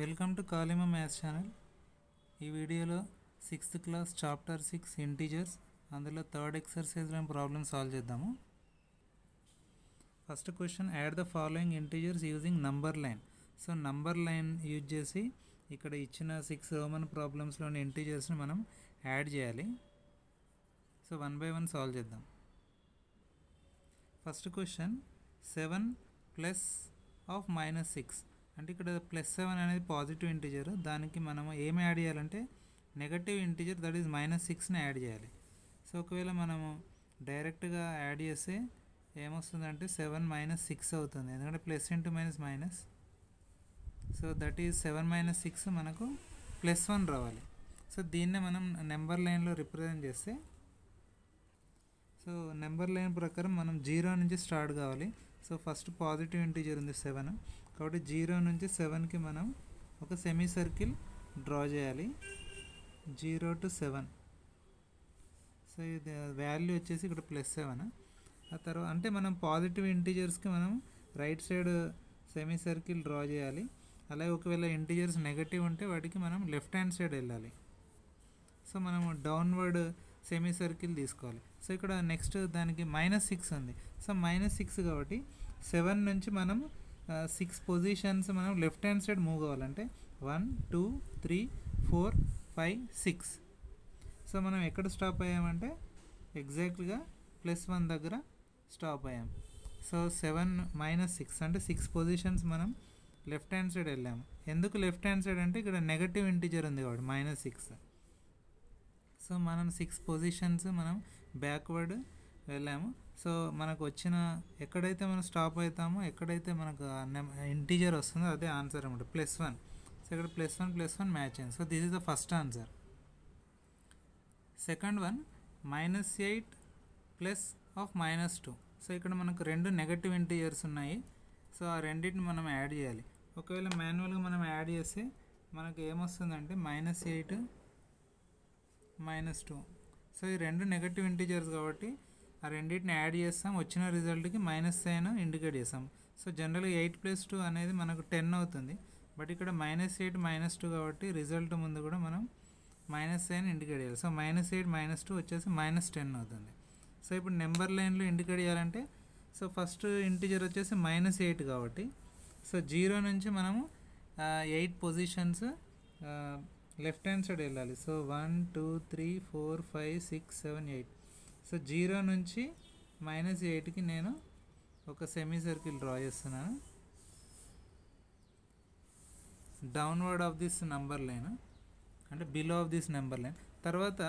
Welcome to కాలిమా maths channel ఈ వీడియోలో sixth class chapter six integers అందులో థర్డ్ ఎక్సర్సైజ్లో ప్రాబ్లమ్ సాల్వ్ చేద్దాము. First question add the following integers using number line so number line use చేసి ఇక్కడ ఇచ్చిన సిక్స్ రోమన్ ప్రాబ్లమ్స్లోని ఇంటీజర్స్ని మనం యాడ్ చేయాలి. So one by one solve చేద్దాం. First question seven plus of minus six అంటే ఇక్కడ ప్లస్ సెవెన్ అనేది పాజిటివ్ ఇంటీజర్. దానికి మనం ఏం యాడ్ చేయాలంటే negative integer that is minus సిక్స్ని add చేయాలి. సో ఒకవేళ మనము డైరెక్ట్గా యాడ్ చేస్తే ఏమొస్తుందంటే సెవెన్ మైనస్ సిక్స్ అవుతుంది. ఎందుకంటే plus into minus minus. So that is seven minus six మనకు ప్లస్ వన్ రావాలి. సో దీన్నే మనం నెంబర్ లైన్లో రిప్రజెంట్ చేస్తే సో నెంబర్ లైన్ ప్రకారం మనం జీరో నుంచి స్టార్ట్ కావాలి. సో ఫస్ట్ పాజిటివ్ ఇంటీజర్ ఉంది సెవెన్. కాబట్టి జీరో నుంచి సెవెన్కి మనం ఒక సెమీ సర్కిల్ డ్రా చేయాలి. Zero to seven. సో ఇది వాల్యూ వచ్చేసి ఇక్కడ ప్లస్ సెవెన్. ఆ తర్వాత అంటే మనం పాజిటివ్ ఇంటీజర్స్కి మనం right side semi circle draw చేయాలి. అలాగే ఒకవేళ ఇంటీజర్స్ నెగటివ్ ఉంటే వాటికి మనం లెఫ్ట్ హ్యాండ్ సైడ్ వెళ్ళాలి. సో మనం డౌన్వర్డ్ సెమీ సర్కిల్ తీసుకోవాలి. సో ఇక్కడ నెక్స్ట్ దానికి మైనస్ సిక్స్ ఉంది. సో మైనస్ సిక్స్ కాబట్టి సెవెన్ నుంచి మనం సిక్స్ పొజిషన్స్ మనం లెఫ్ట్ హ్యాండ్ సైడ్ మూవ్ కావాలంటే one two three four five six so మనం ఎక్కడ స్టాప్ అయ్యామంటే ఎగ్జాక్ట్గా ప్లస్ వన్ దగ్గర స్టాప్ అయ్యాం. సో సెవెన్ మైనస్ సిక్స్ అంటే సిక్స్ పొజిషన్స్ మనం లెఫ్ట్ హ్యాండ్ సైడ్ వెళ్ళాము ఎందుకు లెఫ్ట్ హ్యాండ్ సైడ్ అంటే ఇక్కడ నెగటివ్ ఇంటీజర్ ఉంది కాబట్టి మైనస్ సిక్స్ సో మనం సిక్స్ పొజిషన్స్ మనం బ్యాక్వర్డ్ వెళ్ళాము. సో మనకు వచ్చిన ఎక్కడైతే మనం స్టాప్ అవుతామో ఎక్కడైతే మనకు ఇంటీజర్ వస్తుందో అదే ఆన్సర్ అనమాట ప్లస్ వన్. సో ఇక్కడ plus one plus one match అయింది. So this is the first answer. Second one minus eight plus of minus two. So ఇక్కడ మనకు రెండు నెగటివ్ ఇంటీజర్స్ ఉన్నాయి. సో ఆ రెండింటిని మనం యాడ్ చేయాలి. ఒకవేళ మాన్యువల్గా మనం యాడ్ చేస్తే మనకు ఏమొస్తుందంటే minus eight minus two. So ఈ రెండు నెగటివ్ ఇంటీజర్స్ కాబట్టి ఆ రెండింటిని యాడ్ చేస్తాం. వచ్చిన రిజల్ట్కి మైనస్ సైన్ ఇండికేట్ చేస్తాం. సో జనరల్గా ఎయిట్ ప్లస్ టూ అనేది మనకు టెన్ అవుతుంది. బట్ ఇక్కడ మైనస్ ఎయిట్ మైనస్ టూ కాబట్టి రిజల్ట్ ముందు కూడా మనం మైనస్ సైన్ ఇండికేట్ చేయాలి. So minus eight minus two వచ్చేసి మైనస్ టెన్ అవుతుంది. సో ఇప్పుడు నెంబర్ లైన్లో ఇండికేట్ చేయాలంటే సో ఫస్ట్ ఇంటిజర్ వచ్చేసి మైనస్ ఎయిట్ కాబట్టి సో జీరో నుంచి మనము eight positions left hand side వెళ్ళాలి. So one two three four five six seven eight. So zero నుంచి మైనస్ ఎయిట్కి నేను ఒక సెమీ సర్కిల్ డ్రా చేస్తున్నాను. Downward of this number line అంటే below of this number line. తర్వాత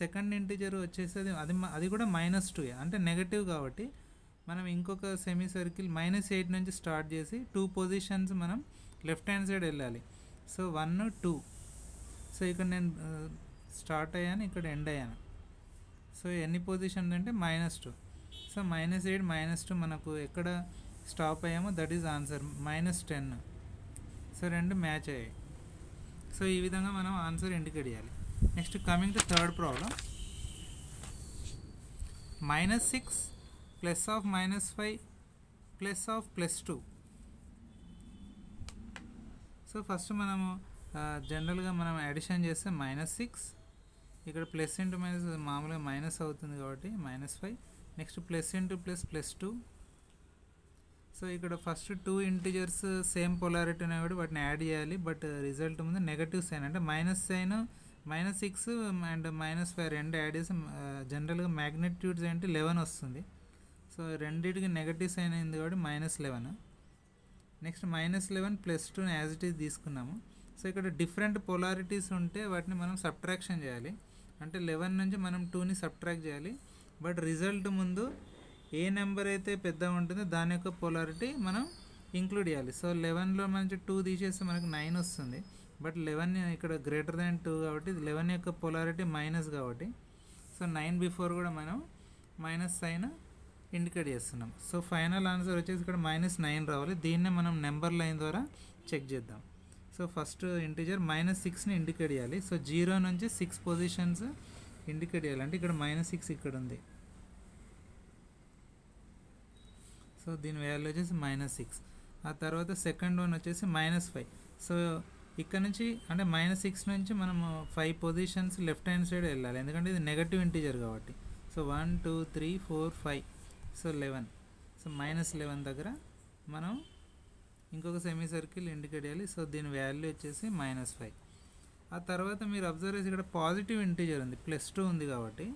సెకండ్ ఇంటిజర్ వచ్చేసి అది అది కూడా మైనస్ టూ అంటే నెగటివ్ కాబట్టి మనం ఇంకొక సెమీ సర్కిల్ మైనస్ ఎయిట్ నుంచి స్టార్ట్ చేసి టూ పొజిషన్స్ మనం లెఫ్ట్ హ్యాండ్ సైడ్ వెళ్ళాలి. So one two. సో ఇక్కడ నేను స్టార్ట్ అయ్యాను ఇక్కడ ఎండ్ అయ్యాను. సో ఎన్ని పొజిషన్ అంటే minus two so minus eight minus two మనకు ఎక్కడ stop అయ్యామో that is answer minus ten so రెండు మ్యాచ్ అయ్యాయి. సో ఈ విధంగా మనం ఆన్సర్ ఇండికేట్ చేయాలి next coming to third problem minus six plus of minus five plus of plus two so first మనము జనరల్గా మనం అడిషన్ చేస్తే మైనస్ సిక్స్ ఇక్కడ ప్లస్ ఇంటూ మైనస్ మామూలుగా మైనస్ అవుతుంది కాబట్టి minus five. Next plus into plus plus two. So ఇక్కడ first two integers same polarity ఉన్నాయి కాబట్టి వాటిని యాడ్ చేయాలి. బట్ రిజల్ట్ ముందు నెగటివ్ సైన్ అంటే minus sign minus six and minus five రెండు యాడ్ చేసి జనరల్గా మ్యాగ్నెట్యూడ్స్ ఏంటి? లెవెన్ వస్తుంది. సో రెండింటికి నెగటివ్ సైన్ అయింది కాబట్టి minus eleven. Next minus eleven plus two as it is తీసుకున్నాము. సో ఇక్కడ డిఫరెంట్ పొలారిటీస్ ఉంటే వాటిని మనం సబ్ట్రాక్షన్ చేయాలి. అంటే లెవెన్ నుంచి మనం టూని సబ్ట్రాక్ట్ చేయాలి. బట్ రిజల్ట్ ముందు ఏ నెంబర్ అయితే పెద్ద ఉంటుందో దాని యొక్క పొలారిటీ మనం ఇంక్లూడ్ చేయాలి. సో లెవెన్లో మంచి టూ తీసేస్తే మనకు నైన్ వస్తుంది. బట్ లెవెన్ ఇక్కడ గ్రేటర్ దాన్ టూ కాబట్టి లెవెన్ యొక్క పొలారిటీ మైనస్ కాబట్టి సో నైన్ బిఫోర్ కూడా మనం మైనస్ సైన్ ఇండికేట్ చేస్తున్నాం. సో ఫైనల్ ఆన్సర్ వచ్చేసి ఇక్కడ మైనస్ నైన్ రావాలి. దీన్నే మనం నెంబర్ లైన్ ద్వారా చెక్ చేద్దాం. సో ఫస్ట్ ఇంటిజర్ మైనస్ సిక్స్ని ఇండికేట్ చేయాలి. సో జీరో నుంచి సిక్స్ పొజిషన్స్ ఇండికేట్ చేయాలి. అంటే ఇక్కడ మైనస్ సిక్స్ ఇక్కడ ఉంది. సో దీని వాల్యూ వచ్చేసి మైనస్ సిక్స్ ఆ తర్వాత సెకండ్ వన్ వచ్చేసి మైనస్ ఫైవ్ సో ఇక్కడ నుంచి అంటే మైనస్ సిక్స్ నుంచి మనము five positions left hand side వెళ్ళాలి. ఎందుకంటే ఇది నెగటివ్ ఇంటీజర్ కాబట్టి. So one two three four five so eleven so minus eleven దగ్గర మనం ఇంకొక సెమీ సర్కిల్ ఇండికేట్ చేయాలి సో దీని వాల్యూ వచ్చేసి మైనస్ ఫైవ్ ఆ తర్వాత మీరు అబ్జర్వ్ చేసి ఇక్కడ పాజిటివ్ ఇంటీజర్ ఉంది. ప్లస్ టూ ఉంది కాబట్టి.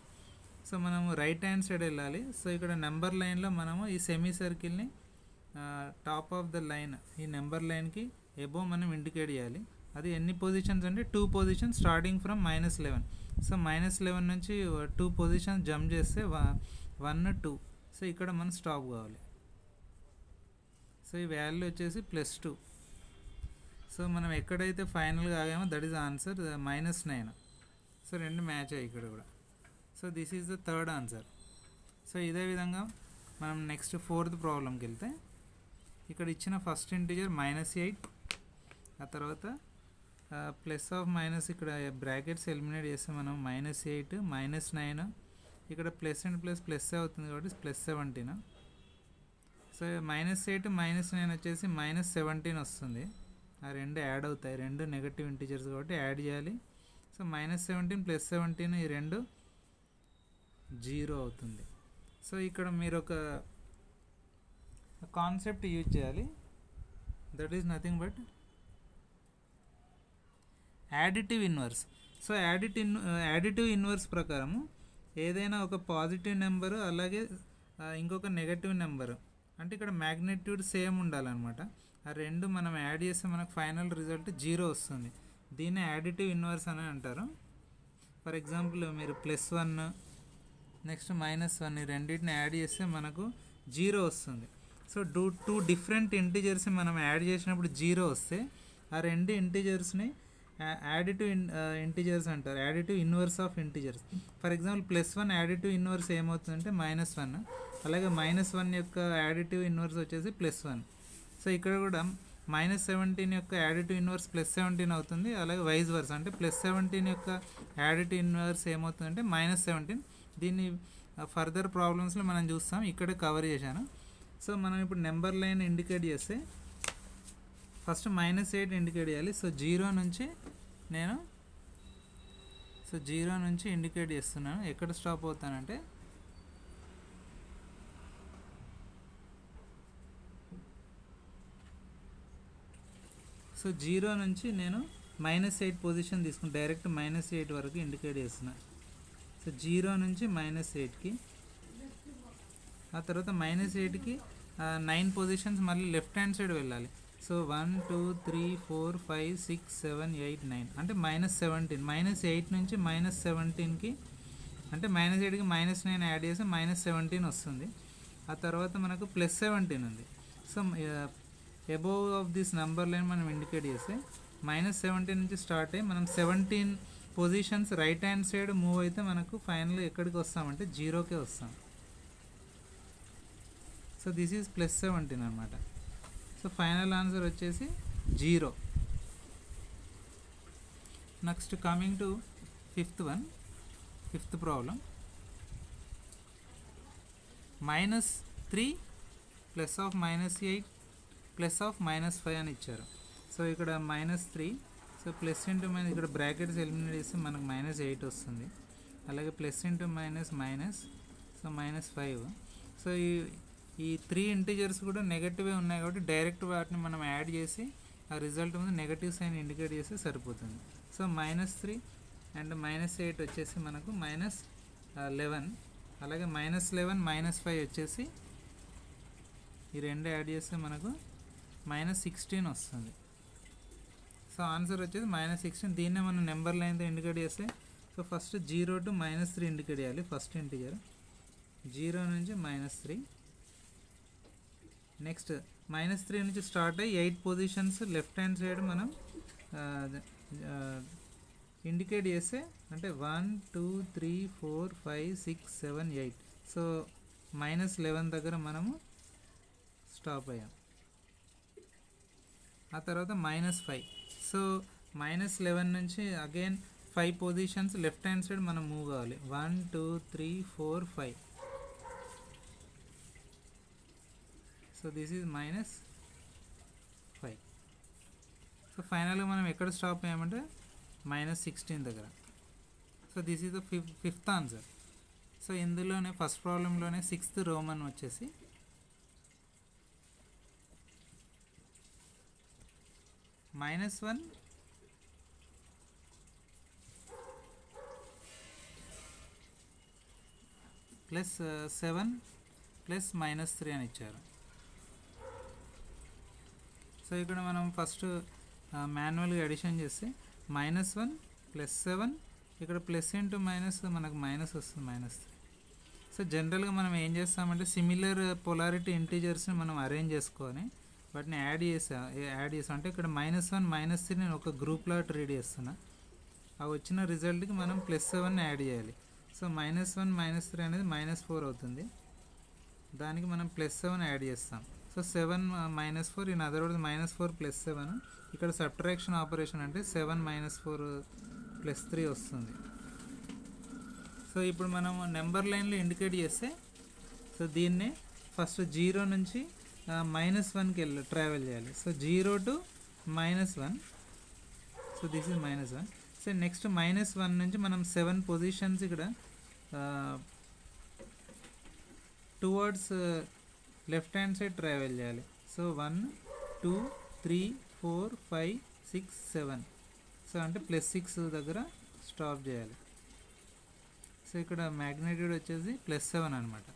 సో మనము రైట్ హ్యాండ్ సైడ్ వెళ్ళాలి. సో ఇక్కడ నెంబర్ లైన్లో మనము ఈ సెమీ సర్కిల్ని టాప్ ఆఫ్ ద లైన్ ఈ నెంబర్ లైన్కి ఎబో మనం ఇండికేట్ చేయాలి. అది ఎన్ని పొజిషన్స్ అంటే two positions starting from minus eleven so minus eleven నుంచి టూ పొజిషన్స్ జంప్ చేస్తే వన్ టూ సో ఇక్కడ మనం స్టాప్ కావాలి. సో ఈ వాల్యూ వచ్చేసి ప్లస్ టూ సో మనం ఎక్కడైతే ఫైనల్గా ఆగామో that is answer minus nine so రెండు మ్యాచ్ అయ్యి ఇక్కడ కూడా. So this is the third answer so ఇదే విధంగా మనం నెక్స్ట్ ఫోర్త్ ప్రాబ్లంకి వెళ్తే ఇక్కడ ఇచ్చిన ఫస్ట్ ఇంటీజర్ మైనస్ ఎయిట్ ఆ తర్వాత ప్లస్ ఆఫ్ మైనస్ ఇక్కడ బ్రాకెట్స్ ఎలిమినేట్ చేస్తే మనం మైనస్ ఎయిట్ మైనస్ నైన్ ఇక్కడ ప్లస్ అండ్ ప్లస్ ప్లస్ అవుతుంది కాబట్టి plus seventeen so minus eight minus nine వచ్చేసి మైనస్ సెవెంటీన్ వస్తుంది. ఆ రెండు యాడ్ అవుతాయి. రెండు నెగటివ్ ఇంటీజర్స్ కాబట్టి యాడ్ చేయాలి. So minus seventeen plus seventeen ఈ రెండు జీరో అవుతుంది. సో ఇక్కడ మీరు ఒక కాన్సెప్ట్ యూజ్ చేయాలి. That is nothing but additive inverse so add it in additive inverse ప్రకారము ఏదైనా ఒక పాజిటివ్ నెంబరు అలాగే ఇంకొక నెగటివ్ నెంబరు అంటే ఇక్కడ మ్యాగ్నెట్యూడ్ సేమ్ ఉండాలన్నమాట. ఆ రెండు మనం యాడ్ చేస్తే మనకు ఫైనల్ రిజల్ట్ జీరో వస్తుంది. దీన్ని యాడిటివ్ ఇన్వర్స్ అని అంటారు. ఫర్ ఎగ్జాంపుల్ మీరు plus one next minus one ఈ రెండింటిని యాడ్ చేస్తే మనకు జీరో వస్తుంది. So two two different integers మనం యాడ్ చేసినప్పుడు జీరో వస్తే ఆ రెండు ఇంటీజర్స్ని యాడిటివ్ ఇంటీజర్స్ అంటారు. Additive inverse of integers for example plus one additive inverse ఏమవుతుందంటే మైనస్ వన్ అలాగే మైనస్ వన్ యొక్క యాడిటివ్ ఇన్వర్స్ వచ్చేసి ప్లస్ వన్ సో ఇక్కడ కూడా మైనస్ సెవెంటీన్ యొక్క యాడిటివ్ ఇన్వర్స్ ప్లస్ సెవెంటీన్ అవుతుంది అలాగే వైజ్ వర్స్ అంటే ప్లస్ సెవెంటీన్ యొక్క యాడిటివ్ ఇన్వర్స్ ఏమవుతుందంటే మైనస్ సెవెంటీన్ దీన్ని ఫర్దర్ ప్రాబ్లమ్స్లో మనం చూస్తాం. ఇక్కడ కవర్ చేశాను. సో మనం ఇప్పుడు నెంబర్ లైన్ ఇండికేట్ చేస్తే ఫస్ట్ మైనస్ ఎయిట్ ఇండికేట్ చేయాలి. సో జీరో నుంచి నేను సో జీరో నుంచి ఇండికేట్ చేస్తున్నాను. ఎక్కడ స్టాప్ అవుతానంటే సో జీరో నుంచి నేను మైనస్ ఎయిట్ పొజిషన్ తీసుకుని డైరెక్ట్ మైనస్ ఎయిట్ వరకు ఇండికేట్ చేస్తున్నా. సో జీరో నుంచి మైనస్ ఎయిట్కి ఆ తర్వాత మైనస్ ఎయిట్కి నైన్ పొజిషన్స్ మళ్ళీ లెఫ్ట్ హ్యాండ్ సైడ్ వెళ్ళాలి. So one two three four five six seven eight nine. అంటే మైనస్ సెవెంటీన్. మైనస్ ఎయిట్ నుంచి మైనస్ సెవెంటీన్కి అంటే మైనస్ ఎయిట్కి మైనస్ నైన్ యాడ్ చేస్తే మైనస్ సెవెంటీన్ వస్తుంది. ఆ తర్వాత మనకు ప్లస్ సెవెంటీన్ ఉంది. So above of this number line మనం ఇండికేట్ చేస్తే మైనస్ సెవెంటీన్ నుంచి స్టార్ట్ అయ్యి మనం seventeen positions right hand side move అయితే మనకు ఫైనల్ ఎక్కడికి వస్తామంటే జీరోకే వస్తాం. So this is plus seventeen అనమాట సో ఫైనల్ ఆన్సర్ వచ్చేసి zero. Next coming to fifth one fifth problem minus three plus of minus eight plus of minus five అని ఇచ్చారు. సో ఇక్కడ minus three so plus into minus ఇక్కడ brackets eliminate చేస్తే మనకు minus eight వస్తుంది. అలాగే plus into minus minus so minus five. So ఈ ఈ త్రీ ఇంటీజర్స్ కూడా నెగటివే ఉన్నాయి కాబట్టి డైరెక్ట్ వాటిని మనం యాడ్ చేసి ఆ రిజల్ట్ ముందు నెగటివ్ సైన్ ఇండికేట్ చేస్తే సరిపోతుంది. So minus three and minus eight వచ్చేసి మనకు మైనస్ లెవెన్. అలాగే మైనస్ లెవెన్ మైనస్ ఫైవ్ వచ్చేసి ఈ రెండు యాడ్ చేస్తే మనకు మైనస్ సిక్స్టీన్ వస్తుంది. సో ఆన్సర్ వచ్చేసి మైనస్ సిక్స్టీన్ దీన్నే మనం నెంబర్ లైన్తో ఇండికేట్ చేస్తే so first zero to minus three indicate చేయాలి. ఫస్ట్ ఇంటిజర్ జీరో నుంచి minus three next minus three నుంచి స్టార్ట్ అయ్యి eight positions left hand side మనం ఇండికేట్ చేస్తే అంటే one two three four five six seven eight so minus eleven దగ్గర మనము stop అయ్యాం. ఆ తర్వాత minus five so minus eleven నుంచి again five positions left hand side మనం మూవ్ కావాలి. One two three four five so this is minus five so ఫైనల్గా మనం ఎక్కడ స్టాప్ అయ్యామంటే మైనస్ సిక్స్టీన్ దగ్గర. So this is the fif fifth answer so ఇందులోనే first ప్రాబ్లంలోనే సిక్స్త్ రోమన్ వచ్చేసి minus one plus seven plus minus three అని ఇచ్చారు. సో ఇక్కడ మనం ఫస్ట్ మాన్యువల్గా అడిషన్ చేస్తే మైనస్ వన్ ప్లస్ సెవెన్ ఇక్కడ ప్లస్ ఇంటూ మైనస్ మనకు మైనస్ వస్తుంది మైనస్ త్రీ సో జనరల్గా మనం ఏం చేస్తామంటే సిమిలర్ పొలారిటీ ఇంటీజర్స్ని మనం అరేంజ్ చేసుకొని వాటిని యాడ్ చేసా యాడ్ చేసాం అంటే ఇక్కడ మైనస్ వన్ మైనస్ త్రీ నేను ఒక గ్రూప్లో రీడ్ చేస్తున్నా. ఆ వచ్చిన రిజల్ట్కి మనం ప్లస్ సెవెన్ యాడ్ చేయాలి. So minus one minus three అనేది మైనస్ ఫోర్ అవుతుంది. దానికి మనం ప్లస్ సెవెన్ యాడ్ చేస్తాం. So seven minus four in other words minus four plus seven ఇక్కడ సబ్ట్రాక్షన్ ఆపరేషన్ అంటే seven minus four plus three వస్తుంది. So ఇప్పుడు మనం నెంబర్ లైన్లో ఇండికేట్ చేస్తే సో దీన్నే ఫస్ట్ జీరో నుంచి మైనస్ వన్కి వెళ్ళి ట్రావెల్ చేయాలి. So zero to minus one so this is minus one so next minus one నుంచి మనం సెవెన్ పొజిషన్స్ ఇక్కడ towards left hand side travel చేయాలి. So one two three four five six seven so అంటే plus six దగ్గర stop చేయాలి. So ఇక్కడ magnitude వచ్చేసి plus seven అనమాట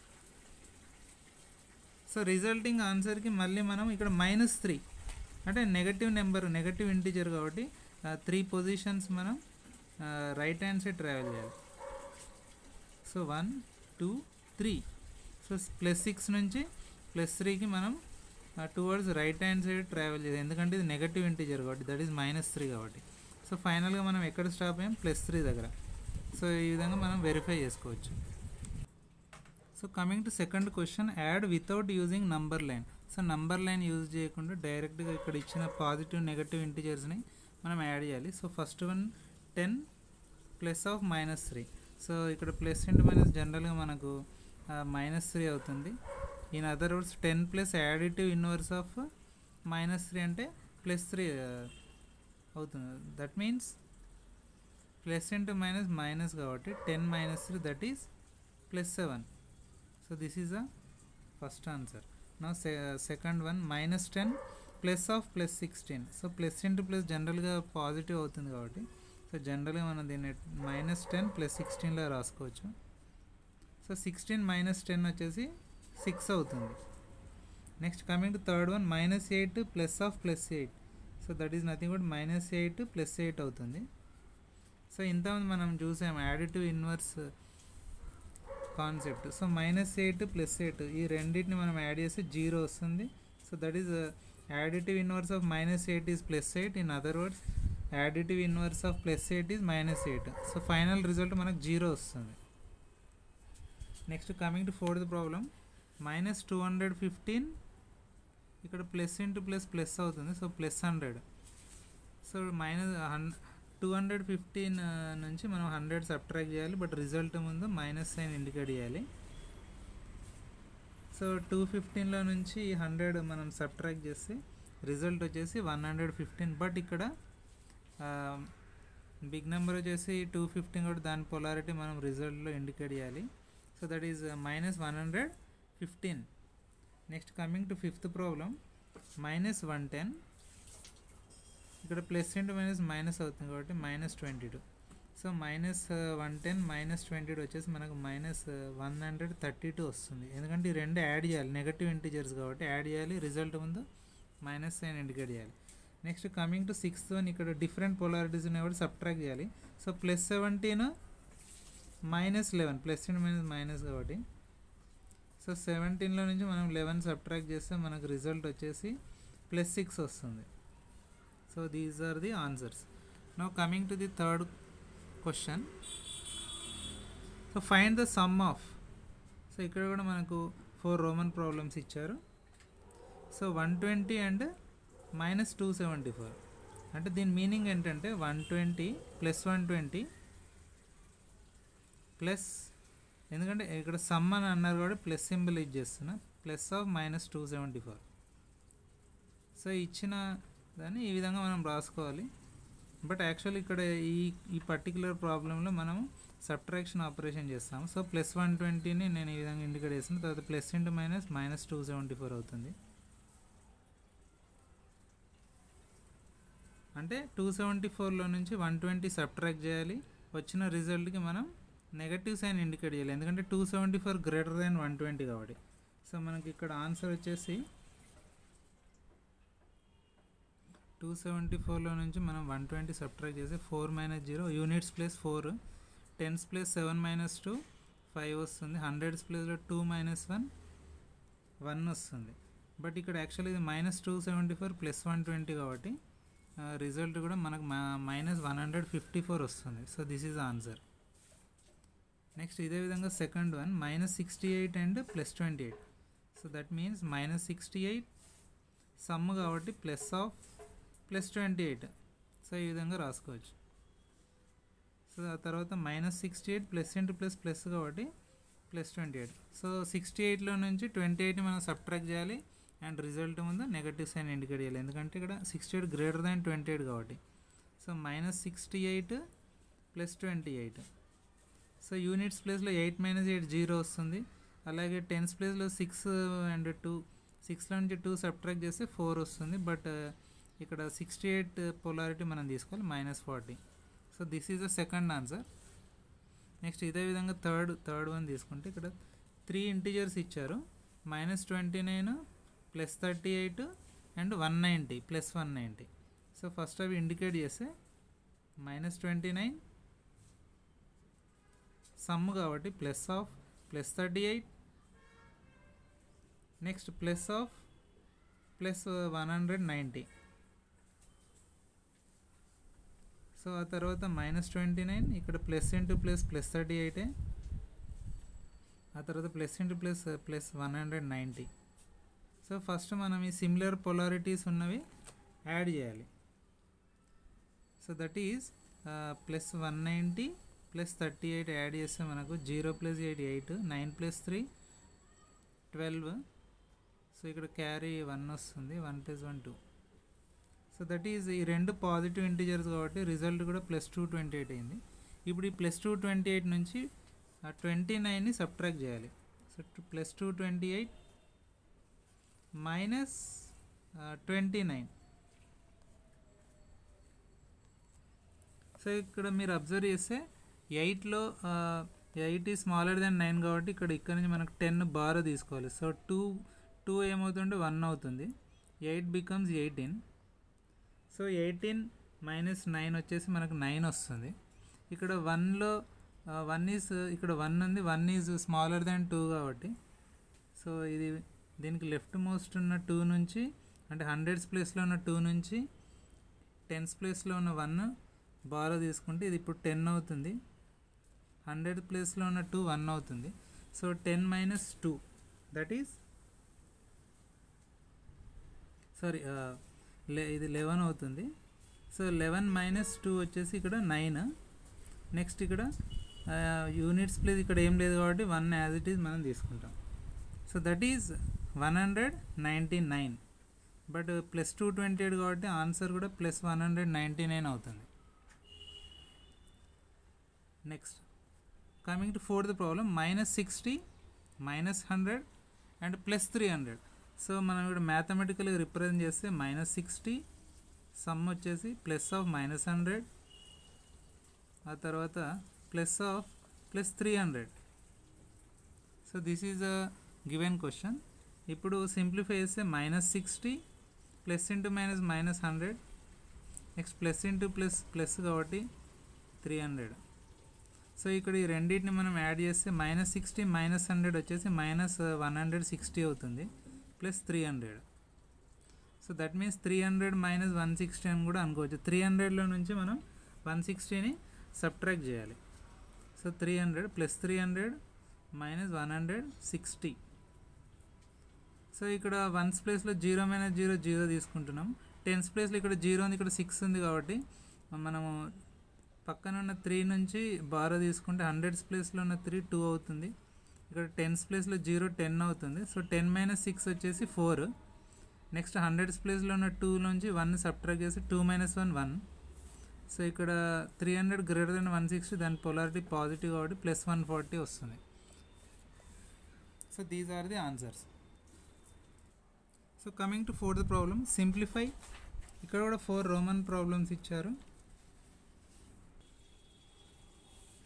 సో రిజల్టింగ్ ఆన్సర్కి మళ్ళీ మనం ఇక్కడ మైనస్ త్రీ అంటే నెగటివ్ నెంబర్ నెగటివ్ ఇంటీజర్ కాబట్టి త్రీ పొజిషన్స్ మనం రైట్ హ్యాండ్ సైడ్ ట్రావెల్ చేయాలి. So one two three so plus six నుంచి ప్లస్ త్రీకి మనం towards right hand side travel చేయాలి. ఎందుకంటే ఇది నెగటివ్ ఇంటీజర్ కాబట్టి దట్ ఈస్ మైనస్ త్రీ కాబట్టి. సో ఫైనల్గా మనం ఎక్కడ స్టాప్ అయ్యాం? ప్లస్ త్రీ దగ్గర. సో ఈ విధంగా మనం వెరిఫై చేసుకోవచ్చు. So coming to second question add without using number line so number line use చేయకుండా డైరెక్ట్గా ఇక్కడ ఇచ్చిన పాజిటివ్ నెగటివ్ ఇంటీజర్స్ని మనం యాడ్ చేయాలి. So first one ten plus of minus three so ఇక్కడ ప్లస్ ఇంటూ మైనస్ జనరల్గా మనకు మైనస్ త్రీ అవుతుంది. In other words ten plus additive inverse of minus three అంటే ప్లస్ త్రీ అవుతుంది. That means plus into minus minus కాబట్టి ten minus three that is plus seven so is is first first Now నా second one minus ten plus of plus sixteen so plus into plus జనరల్గా positive అవుతుంది కాబట్టి so జనరల్గా మనం దీన్ని minus ten plus సిక్స్టీన్లో రాసుకోవచ్చు. సో సిక్స్టీన్ మైనస్ టెన్ వచ్చేసి సిక్స్ అవుతుంది. Next coming to third one minus eight plus of plus eight so that is nothing but minus eight plus eight అవుతుంది. సో ఇంతమంది మనం చూసాం additive inverse concept so minus eight plus eight ఈ రెండింటిని మనం add చేస్తే zero వస్తుంది. So that is additive inverse of minus eight is plus eight in other words additive inverse of plus eight is minus eight so final result మనకు zero వస్తుంది. Next coming to fourth problem minus two hundred fifteen ఇక్కడ plus into plus plus అవుతుంది. So plus hundred so minus hun two hundred fifteen నుంచి మనం hundred subtract చేయాలి but result ముందు minus sign indicate చేయాలి. So two ఫిఫ్టీన్లో నుంచి hundred మనం సబ్ట్రాక్ట్ చేస్తే రిజల్ట్ వచ్చేసి వన్ హండ్రెడ్ ఫిఫ్టీన్. బట్ ఇక్కడ బిగ్ నెంబర్ వచ్చేసి టూ ఫిఫ్టీన్ కూడా దాని పొలారిటీ మనం రిజల్ట్లో ఇండికేట్ చేయాలి. So that is minus one hundred fifteen. Next coming to fifth problem minus one ten. ఇక్కడ ప్లస్ ఇంటూ మైనస్ మైనస్ అవుతుంది కాబట్టి minus twenty two so minus one ten minus twenty two వచ్చేసి మనకు minus one hundred thirty two వస్తుంది. ఎందుకంటే ఈ రెండు add చేయాలి. నెగటివ్ ఇంటీజర్స్ కాబట్టి యాడ్ చేయాలి. రిజల్ట్ ముందు మైనస్ సైన్ ఇండికేట్ చేయాలి. Next coming to sixth one ఇక్కడ డిఫరెంట్ పొలారిటీస్ ఉన్నాయి కాబట్టి సబ్ట్రాక్ట్ చేయాలి. So plus seventeen minus eleven plus into minus minus కాబట్టి. సో సెవెంటీన్లో నుంచి మనం లెవెన్ సబ్ట్రాక్ట్ చేస్తే మనకు రిజల్ట్ వచ్చేసి ప్లస్ సిక్స్ వస్తుంది. So these are the answers no coming to the third question so find the sum of so ఇక్కడ కూడా మనకు ఫోర్ రోమన్ ప్రాబ్లమ్స్ ఇచ్చారు. So one twenty and minus two seventy four అంటే దీని meaning ఏంటంటే one twenty plus one twenty plus ఎందుకంటే ఇక్కడ sum అని అన్నారు కాబట్టి ప్లస్ సింబల్ యూజ్ చేస్తున్నా. Plus of minus two seventy four so ఇచ్చిన దాన్ని ఈ విధంగా మనం రాసుకోవాలి. బట్ యాక్చువల్ ఇక్కడ ఈ ఈ పర్టికులర్ ప్రాబ్లంలో మనం సబ్ట్రాక్షన్ ఆపరేషన్ చేస్తాము. సో ప్లస్ వన్ ట్వంటీని నేను ఈ విధంగా ఇండికేట్ చేస్తాను తర్వాత plus into minus minus two seventy four అవుతుంది. అంటే టూ సెవెంటీ ఫోర్లో నుంచి వన్ ట్వంటీ సబ్ట్రాక్ట్ చేయాలి. వచ్చిన రిజల్ట్కి మనం నెగటివ్ సైన్ ఇండికేట్ చేయాలి. ఎందుకంటే two seventy four greater than one twenty కాబట్టి. సో మనకి ఇక్కడ ఆన్సర్ వచ్చేసి టూ సెవెంటీ ఫోర్లో నుంచి మనం వన్ ట్వంటీ సబ్ట్రాక్ట్ చేసి four minus zero units plus four tens plus seven minus two five వస్తుంది. హండ్రెడ్స్ ప్లేస్లో టూ మైనస్ వన్ వన్ వస్తుంది. బట్ ఇక్కడ యాక్చువల్లీ ఇది minus two seventy four plus one twenty కాబట్టి రిజల్ట్ కూడా మనకు minus one hundred fifty four వస్తుంది. So this is answer. Next ఇదే విధంగా second one minus sixty eight and plus twenty eight. So that means minus sixty eight sum కాబట్టి plus of plus twenty eight. So ఈ విధంగా రాసుకోవచ్చు. So ఆ తర్వాత minus sixty eight plus into plus plus కాబట్టి plus twenty eight. So sixty ఎయిట్లో నుంచి twenty ఎయిట్ని మనం సబ్ట్రాక్ట్ చేయాలి. అండ్ రిజల్ట్ ముందు నెగటివ్ సైన్ ఇండికేట్ చేయాలి. ఎందుకంటే ఇక్కడ sixty eight greater than twenty eight కాబట్టి. So minus sixty eight plus twenty eight. So units ప్లేస్లో ఎయిట్ మైనస్ ఎయిట్ జీరో వస్తుంది. అలాగే టెన్స్ ప్లేస్లో సిక్స్ అండ్ టూ. సిక్స్లో నుంచి టూ సబ్ట్రాక్ట్ చేస్తే ఫోర్ వస్తుంది. బట్ ఇక్కడ సిక్స్టీ ఎయిట్ పొలారిటీ మనం తీసుకోవాలి minus forty so this is the second answer next ఇదే విధంగా థర్డ్ థర్డ్ వన్ తీసుకుంటే ఇక్కడ త్రీ ఇంటీజర్స్ ఇచ్చారు. Minus twenty nine plus thirty eight and one ninety plus one ninety so first అవి indicate చేస్తే minus twenty nine sum కాబట్టి plus of plus thirty eight next plus of plus one hundred ninety so ఆ తర్వాత minus twenty nine ఇక్కడ plus into plus plus thirty ఎయిటే ఆ తర్వాత plus into plus plus one hundred ninety so first మనం ఈ similar polarities ఉన్నవి add చేయాలి. So that is plus one ninety plus thirty eight add చేస్తే మనకు zero plus eight eight nine plus three twelve so ఇక్కడ carry one వస్తుంది one plus one two so that is ఈ రెండు positive integers కాబట్టి result కూడా plus two twenty eight అయింది. ఇప్పుడు ఈ ప్లస్ టూ ట్వంటీ ఎయిట్ నుంచి ట్వంటీ నైన్ని సబ్ట్రాక్ట్ చేయాలి. So plus two twenty eight minus twenty nine so ఇక్కడ మీరు అబ్జర్వ్ చేస్తే ఎయిట్లో ఎయిట్ ఈ స్మాలర్ దెన్ నైన్ కాబట్టి ఇక్కడ ఇక్కడ నుంచి మనకు టెన్ బార్ తీసుకోవాలి. సో టూ టూ ఏమవుతుంటే వన్ అవుతుంది. Eight becomes eighteen so eighteen minus nine వచ్చేసి మనకు నైన్ వస్తుంది. ఇక్కడ వన్లో వన్ ఈజ్ ఇక్కడ వన్ ఉంది one is smaller than two కాబట్టి. సో ఇది దీనికి లెఫ్ట్ మోస్ట్ ఉన్న టూ నుంచి అంటే హండ్రెడ్స్ ప్లేస్లో ఉన్న టూ నుంచి టెన్స్ ప్లేస్లో ఉన్న వన్ బారో తీసుకుంటే ఇది ఇప్పుడు టెన్ అవుతుంది. హండ్రెడ్ ప్లేస్లో ఉన్న టూ వన్ అవుతుంది. So ten minus two that is sorry లే ఇది లెవెన్ అవుతుంది. సో లెవెన్ మైనస్ టూ వచ్చేసి ఇక్కడ నైన్. నెక్స్ట్ ఇక్కడ యూనిట్స్ ప్లేస్ ఇక్కడ ఏం లేదు కాబట్టి వన్ యాజ్ ఇట్ ఈజ్ మనం తీసుకుంటాం. So that is one hundred ninety nine. But plus two twenty eight కాబట్టి ఆన్సర్ కూడా plus one hundred ninety nine అవుతుంది. Next coming to fourth problem minus sixty minus hundred and plus three hundred. So మనం ఇక్కడ మ్యాథమెటికల్గా represent చేస్తే minus sixty sum వచ్చేసి plus of minus hundred ఆ తర్వాత plus of plus three hundred so this is a given question ఇప్పుడు simplify చేస్తే minus sixty plus into minus minus hundred next plus into plus plus కాబట్టి three hundred so ఇక్కడ ఈ రెండింటిని మనం add చేస్తే మైనస్ సిక్స్టీ మైనస్ హండ్రెడ్ వచ్చేసి minus one hundred sixty అవుతుంది. Plus three hundred so that means three hundred minus one sixty అని కూడా అనుకోవచ్చు. త్రీ హండ్రెడ్లో నుంచి మనం వన్ సిక్స్టీని సబ్ట్రాక్ట్ చేయాలి. So three hundred plus three hundred minus one hundred sixty so ఇక్కడ వన్స్ ప్లేస్లో జీరో మైనస్ జీరో జీరో తీసుకుంటున్నాం. టెన్స్ ప్లేస్లో ఇక్కడ జీరో ఉంది ఇక్కడ సిక్స్ ఉంది కాబట్టి మనము పక్కన ఉన్న త్రీ నుంచి బారో తీసుకుంటే హండ్రెడ్స్ ప్లేస్లో ఉన్న త్రీ టూ అవుతుంది. ఇక్కడ టెన్స్ ప్లేస్లో జీరో టెన్ అవుతుంది. సో టెన్ మైనస్ సిక్స్ వచ్చేసి ఫోర్ నెక్స్ట్ హండ్రెడ్స్ ప్లేస్లో ఉన్న టూ నుంచి వన్ సబ్ట్రాక్ట్ చేసి two minus one one so ఇక్కడ three hundred greater than one sixty దాని పొలారిటీ పాజిటివ్ కాబట్టి ప్లస్ వన్ ఫార్టీ వస్తుంది. So these are the answers so coming to fourth problem simplify ఇక్కడ కూడా ఫోర్ రోమన్ ప్రాబ్లమ్స్ ఇచ్చారు.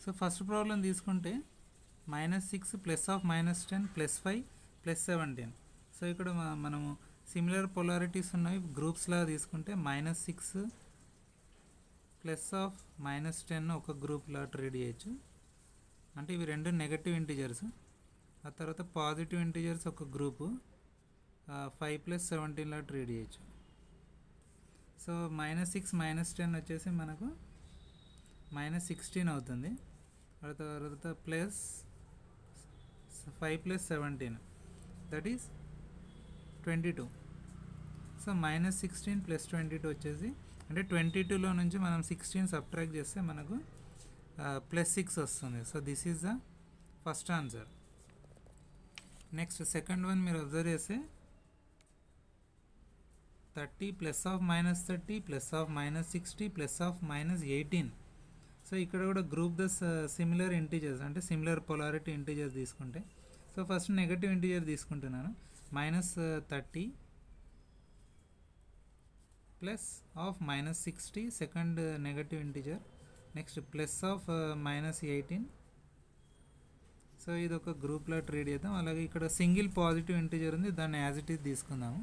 So first problem తీసుకుంటే minus six plus of minus ten plus five plus seventeen so ఇక్కడ మనము similar polarities ఉన్నవి గ్రూప్స్లా తీసుకుంటే minus six plus of minus ten ఒక గ్రూప్లా ట్రీడ్ చేయొచ్చు. అంటే ఇవి రెండు నెగటివ్ ఇంటీజర్స్ ఆ తర్వాత పాజిటివ్ ఇంటీజర్స్ ఒక గ్రూపు ఫైవ్ ప్లస్ సెవెంటీన్లా ట్రీడ్ చేయొచ్చు. So minus six minus ten వచ్చేసి మనకు మైనస్ సిక్స్టీన్ అవుతుంది. ఆ తర్వాత plus five plus seventeen that is twenty two so minus sixteen plus twenty two వచ్చేసి అంటే ట్వంటీ టూలో నుంచి మనం సిక్స్టీన్ సబ్ట్రాక్ట్ చేస్తే మనకు ప్లస్ సిక్స్ వస్తుంది. So this is the first answer next second one మీరు అబ్జర్వ్ చేస్తే thirty plus of minus thirty plus of minus sixty plus of minus eighteen so ఇక్కడ కూడా గ్రూప్ ద సిమిలర్ ఇంటీజర్స్ అంటే similar polarity integers తీసుకుంటే. So first negative integer తీసుకుంటున్నాను. Minus thirty plus of minus sixty second negative integer next plus of minus eighteen so ఇది ఒక గ్రూప్లో tread చేద్దాం. అలాగే ఇక్కడ సింగిల్ పాజిటివ్ ఇంటీజర్ ఉంది. దాన్ని యాజ్ ఇట్ ఈజ్ తీసుకుందాము.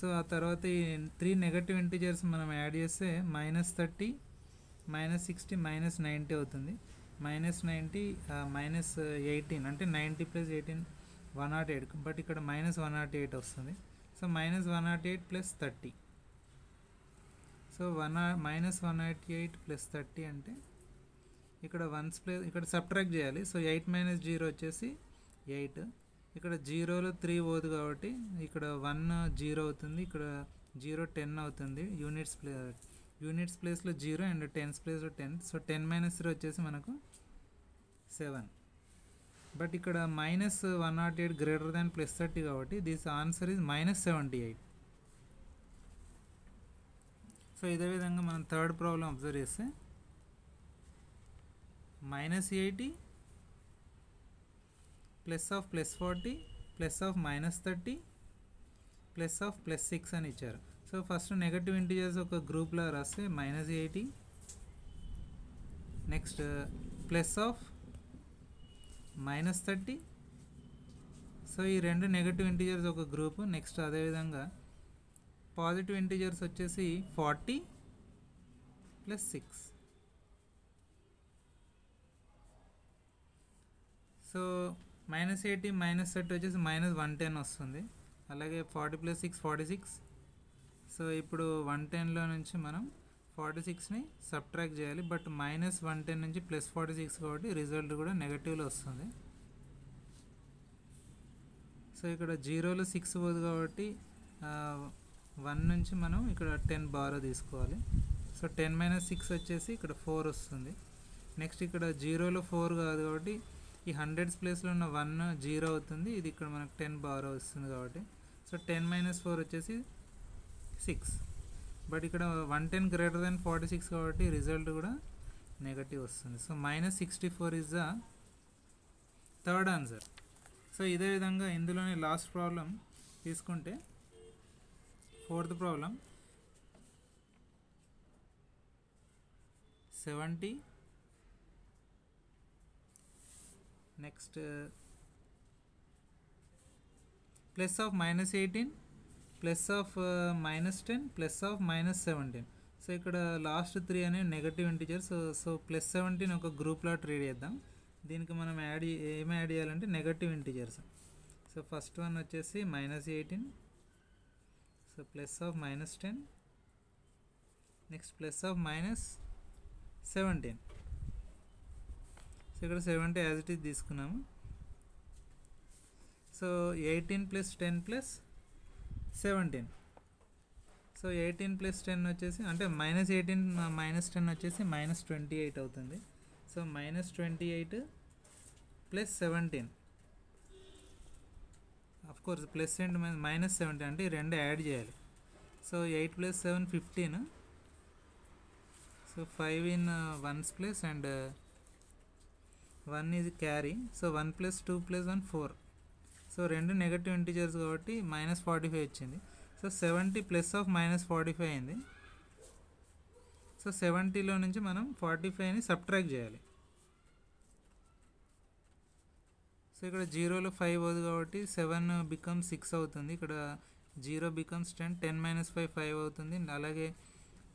సో ఆ తర్వాత ఈ త్రీ నెగటివ్ ఇంటీజర్స్ మనం యాడ్ చేస్తే minus thirty minus sixty minus ninety అవుతుంది. మైనస్ నైంటీ మైనస్ ఎయిటీన్ అంటే ninety plus eighteen one not eight but ఇక్కడ మైనస్ వన్ నాట్ ఎయిట్ వస్తుంది. So minus one not eight plus thirty so one minus one not eight plus thirty అంటే ఇక్కడ ones plus ఇక్కడ subtract చేయాలి. So eight minus zero వచ్చేసి eight ఇక్కడ జీరోలో three పోదు కాబట్టి ఇక్కడ వన్ జీరో అవుతుంది. ఇక్కడ జీరో టెన్ అవుతుంది. యూనిట్స్ ప్లే యూనిట్స్ ప్లేస్లో జీరో అండ్ టెన్స్ ప్లేస్లో ten. So ten minus three వచ్చేసి మనకు సెవెన్. బట్ ఇక్కడ minus one not eight greater than plus thirty కాబట్టి this answer is minus seventy eight. So ఇదే విధంగా మనం థర్డ్ ప్రాబ్లం అబ్జర్వ్ చేస్తే minus eighty plus of plus forty plus of minus thirty plus of plus six అని ఇచ్చారు. So first negative integers ఒక గ్రూప్లో రాస్తే minus eighty next plus of minus thirty so ఈ రెండు నెగటివ్ ఇంటీజర్స్ ఒక group next అదేవిధంగా పాజిటివ్ ఇంటీజర్స్ వచ్చేసి forty plus six so minus eighty minus thirty వచ్చేసి మైనస్ వన్ టెన్ వస్తుంది. అలాగే forty plus six forty six so ఇప్పుడు one టెన్లో నుంచి మనం ఫార్టీ సిక్స్ని సబ్ట్రాక్ట్ చేయాలి. బట్ మైనస్ వన్ టెన్ నుంచి ప్లస్ ఫార్టీ సిక్స్ కాబట్టి రిజల్ట్ కూడా నెగటివ్లో వస్తుంది. సో ఇక్కడ జీరోలో సిక్స్ పోదు కాబట్టి వన్ నుంచి మనం ఇక్కడ టెన్ బారో తీసుకోవాలి. సో టెన్ మైనస్ సిక్స్ వచ్చేసి ఇక్కడ ఫోర్ వస్తుంది. నెక్స్ట్ ఇక్కడ జీరోలో ఫోర్ కాదు కాబట్టి ఈ హండ్రెడ్స్ ప్లేస్లో ఉన్న వన్ జీరో అవుతుంది. ఇది ఇక్కడ మనకు టెన్ బారో వస్తుంది కాబట్టి. సో టెన్ మైనస్ ఫోర్ వచ్చేసి సిక్స్ బట్ ఇక్కడ one ten greater than forty six కాబట్టి రిజల్ట్ కూడా నెగటివ్ వస్తుంది. So minus sixty four is the third answer so ఇదే విధంగా ఇందులోనే లాస్ట్ ప్రాబ్లం తీసుకుంటే fourth problem seventy next plus of minus eighteen plus of minus ten plus of minus seventeen so ఇక్కడ last three అనే negative integers so so plus seventeen ఒక గ్రూప్లో treat చేద్దాం. దీనికి మనం యాడ్ ఏం యాడ్ చేయాలంటే negative integers so first one వచ్చేసి minus eighteen so plus of minus ten next plus of minus seventeen so ఇక్కడ సెవెంటీ యాజ్ ఇట్ ఈజ్ తీసుకున్నాము. So eighteen plus ten plus seventeen. So eighteen plus ten వచ్చేసి అంటే minus eighteen minus ten వచ్చేసి minus twenty eight అవుతుంది. So minus twenty eight plus seventeen. Of course plus and minus seventy అంటే ఈ రెండు add చేయాలి. So eight plus seven fifteen. So five in uh, ones plus and uh, one is carry. So one plus two plus one four. So రెండు negative integers కాబట్టి minus forty five వచ్చింది. So seventy plus of minus forty five అయింది. So సెవెంటీలో నుంచి మనం forty ఫైవ్ని subtract చేయాలి. So ఇక్కడ జీరోలో ఫైవ్ అవుతుంది కాబట్టి సెవెన్ బికమ్ సిక్స్ అవుతుంది. ఇక్కడ zero becomes ten ten minus five five అవుతుంది. అలాగే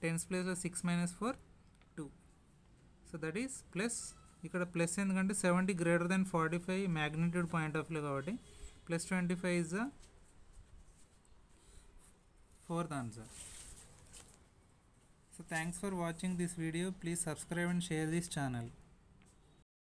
టెన్స్ ప్లేస్లో six minus four two so that is plus ఇక్కడ ప్లస్ ఎందుకంటే seventy greater than forty five magnitude point of view కాబట్టి plus 25 is the fourth answer. So thanks for watching this video. Please subscribe and share this channel.